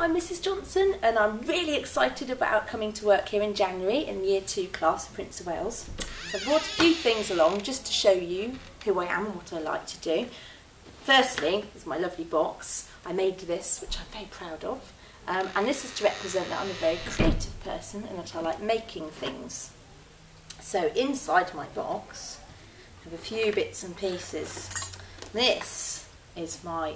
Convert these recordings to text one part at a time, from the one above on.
I'm Mrs Johnson and I'm really excited about coming to work here in January in Year 2 class of Prince of Wales. So I've brought a few things along just to show you who I am and what I like to do. Firstly is my lovely box. I made this, which I'm very proud of. Um, and this is to represent that I'm a very creative person and that I like making things. So inside my box, I have a few bits and pieces. This is my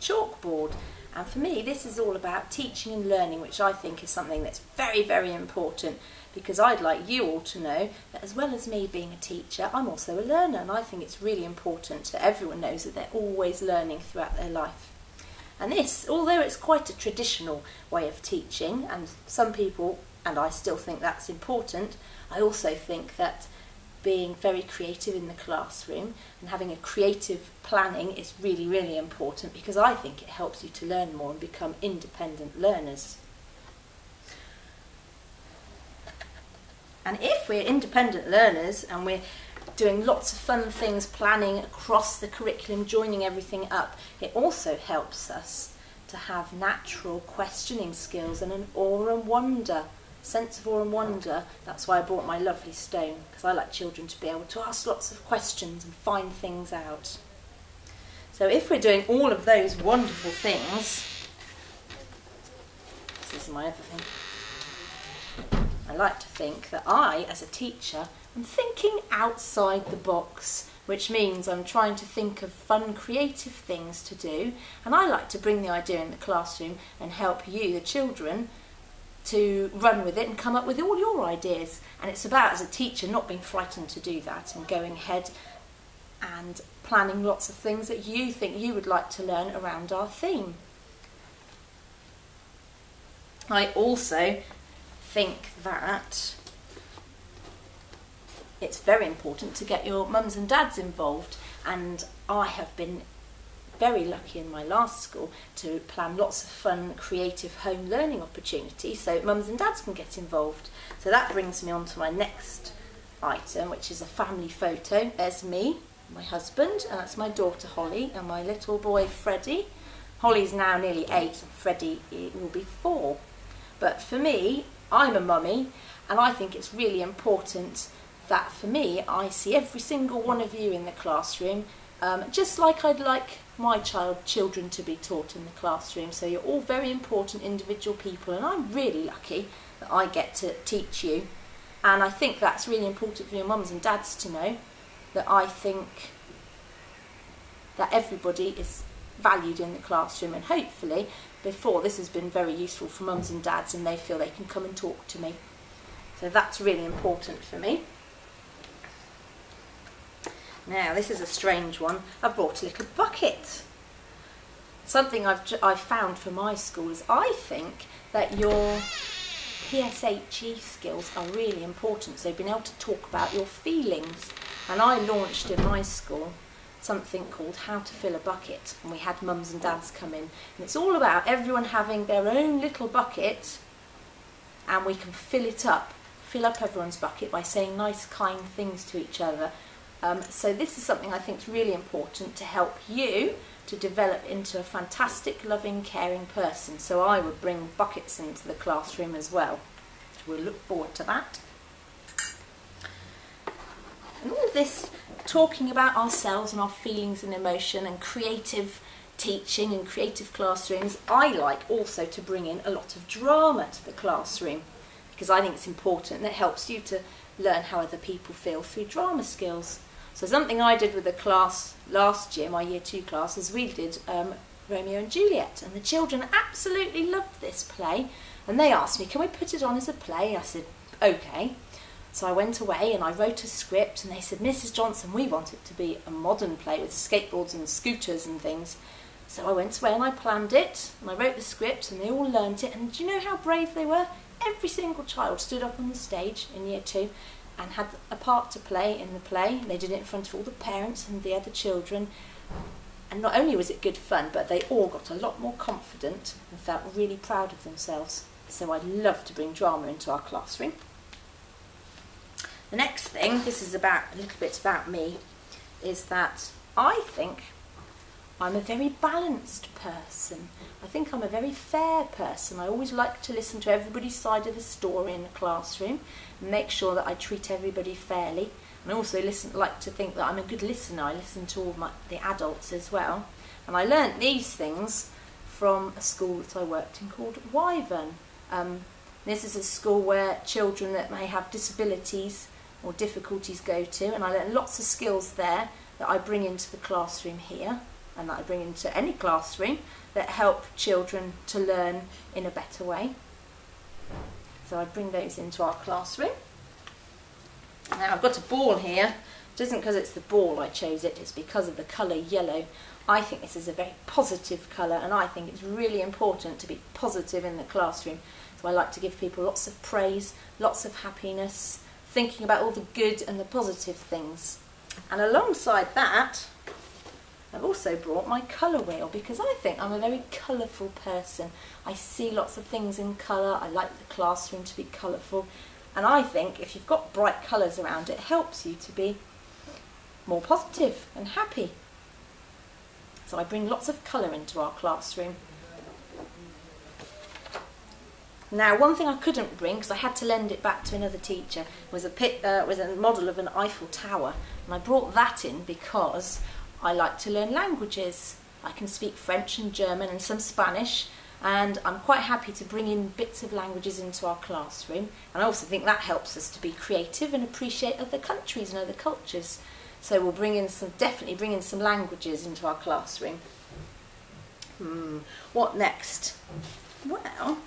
chalkboard and for me, this is all about teaching and learning, which I think is something that's very, very important because I'd like you all to know that as well as me being a teacher, I'm also a learner, and I think it's really important that everyone knows that they're always learning throughout their life. And this, although it's quite a traditional way of teaching, and some people, and I still think that's important, I also think that being very creative in the classroom and having a creative planning is really, really important because I think it helps you to learn more and become independent learners. And if we're independent learners and we're doing lots of fun things, planning across the curriculum, joining everything up, it also helps us to have natural questioning skills and an awe and wonder sense of awe and wonder. That's why I bought my lovely stone, because I like children to be able to ask lots of questions and find things out. So if we're doing all of those wonderful things, this is my other thing. I like to think that I, as a teacher, am thinking outside the box, which means I'm trying to think of fun, creative things to do. And I like to bring the idea in the classroom and help you, the children, to run with it and come up with all your ideas. And it's about, as a teacher, not being frightened to do that and going ahead and planning lots of things that you think you would like to learn around our theme. I also think that it's very important to get your mums and dads involved and I have been very lucky in my last school to plan lots of fun, creative home learning opportunities so mums and dads can get involved. So that brings me on to my next item, which is a family photo. There's me, my husband, and that's my daughter Holly, and my little boy Freddie. Holly's now nearly eight, and Freddie will be four. But for me, I'm a mummy, and I think it's really important that for me, I see every single one of you in the classroom, um, just like I'd like my child children to be taught in the classroom. So you're all very important individual people and I'm really lucky that I get to teach you. And I think that's really important for your mums and dads to know that I think that everybody is valued in the classroom and hopefully before this has been very useful for mums and dads and they feel they can come and talk to me. So that's really important for me. Now, this is a strange one. I've brought a little bucket. Something I've, I've found for my school is I think that your PSHE skills are really important. So being able to talk about your feelings. And I launched in my school something called How to Fill a Bucket. And we had mums and dads come in. And it's all about everyone having their own little bucket and we can fill it up, fill up everyone's bucket by saying nice, kind things to each other um, so this is something I think is really important to help you to develop into a fantastic, loving, caring person. So I would bring buckets into the classroom as well. So we'll look forward to that. And all this talking about ourselves and our feelings and emotion and creative teaching and creative classrooms, I like also to bring in a lot of drama to the classroom because I think it's important and it helps you to learn how other people feel through drama skills. So something I did with the class last year, my year two class, is we did um, Romeo and Juliet, and the children absolutely loved this play, and they asked me, can we put it on as a play? I said, okay. So I went away and I wrote a script, and they said, Mrs. Johnson, we want it to be a modern play with skateboards and scooters and things. So I went away and I planned it, and I wrote the script, and they all learnt it. And do you know how brave they were? Every single child stood up on the stage in year two and had a part to play in the play. They did it in front of all the parents and the other children. And not only was it good fun, but they all got a lot more confident and felt really proud of themselves. So I'd love to bring drama into our classroom. The next thing, this is about a little bit about me, is that I think I'm a very balanced person. I think I'm a very fair person. I always like to listen to everybody's side of the story in the classroom make sure that I treat everybody fairly. And I also listen, like to think that I'm a good listener. I listen to all my, the adults as well. And I learnt these things from a school that I worked in called Wyvern. Um, this is a school where children that may have disabilities or difficulties go to, and I learned lots of skills there that I bring into the classroom here and that I bring into any classroom that help children to learn in a better way. So I bring those into our classroom. Now I've got a ball here. It isn't because it's the ball I chose it, it's because of the colour yellow. I think this is a very positive colour and I think it's really important to be positive in the classroom. So I like to give people lots of praise, lots of happiness, thinking about all the good and the positive things. And alongside that, I've also brought my colour wheel because I think I'm a very colourful person. I see lots of things in colour, I like the classroom to be colourful, and I think if you've got bright colours around, it helps you to be more positive and happy. So I bring lots of colour into our classroom. Now, one thing I couldn't bring, because I had to lend it back to another teacher, was a, pit, uh, was a model of an Eiffel Tower. And I brought that in because I like to learn languages. I can speak French and German and some Spanish, and I'm quite happy to bring in bits of languages into our classroom. And I also think that helps us to be creative and appreciate other countries and other cultures. So we'll bring in some, definitely bring in some languages into our classroom. Hmm, what next? Well,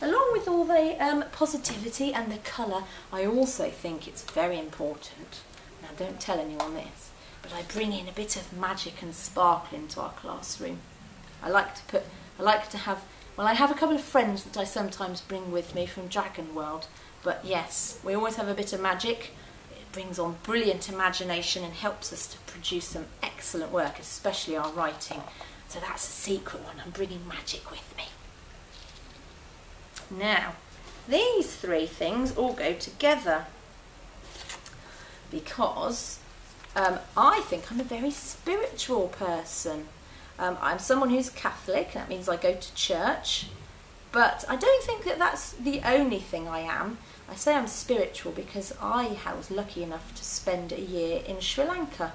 along with all the um, positivity and the colour, I also think it's very important. Now, don't tell anyone this but I bring in a bit of magic and sparkle into our classroom. I like to put, I like to have, well, I have a couple of friends that I sometimes bring with me from Dragon World, but yes, we always have a bit of magic. It brings on brilliant imagination and helps us to produce some excellent work, especially our writing. So that's a secret one. I'm bringing magic with me. Now, these three things all go together because um, I think I'm a very spiritual person. Um, I'm someone who's Catholic, that means I go to church, but I don't think that that's the only thing I am. I say I'm spiritual because I was lucky enough to spend a year in Sri Lanka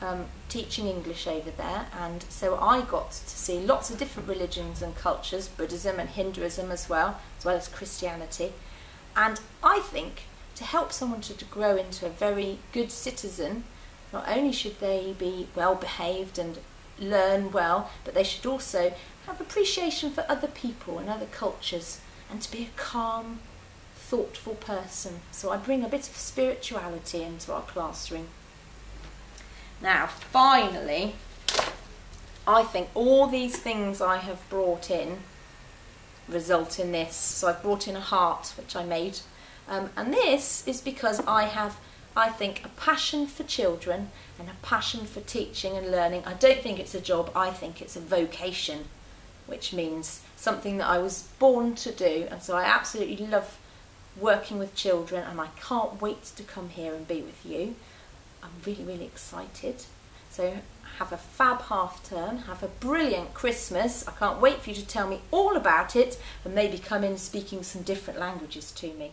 um, teaching English over there, and so I got to see lots of different religions and cultures, Buddhism and Hinduism as well, as well as Christianity. And I think to help someone to, to grow into a very good citizen, not only should they be well behaved and learn well, but they should also have appreciation for other people and other cultures and to be a calm, thoughtful person. So I bring a bit of spirituality into our classroom. Now, finally, I think all these things I have brought in result in this. So I've brought in a heart, which I made um, and this is because I have, I think, a passion for children and a passion for teaching and learning. I don't think it's a job, I think it's a vocation, which means something that I was born to do. And so I absolutely love working with children and I can't wait to come here and be with you. I'm really, really excited. So have a fab half term, have a brilliant Christmas. I can't wait for you to tell me all about it and maybe come in speaking some different languages to me.